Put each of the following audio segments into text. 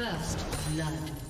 First blood.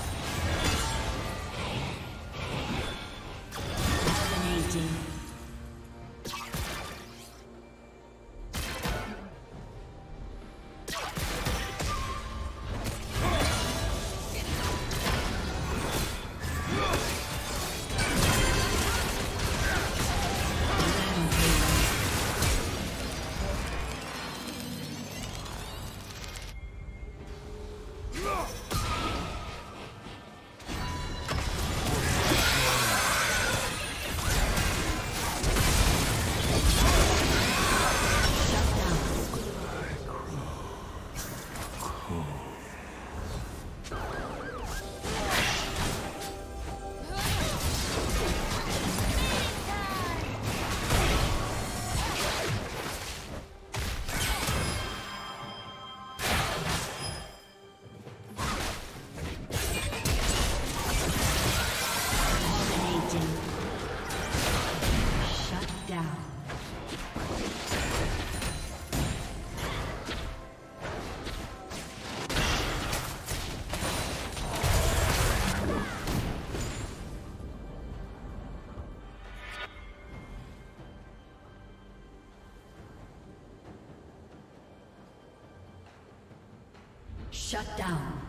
Shut down.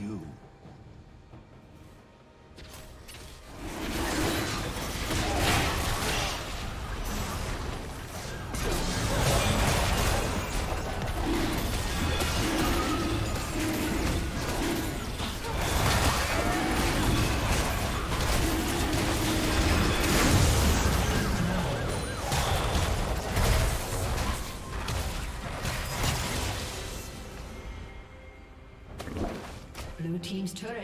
you.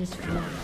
just for.